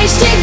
wasted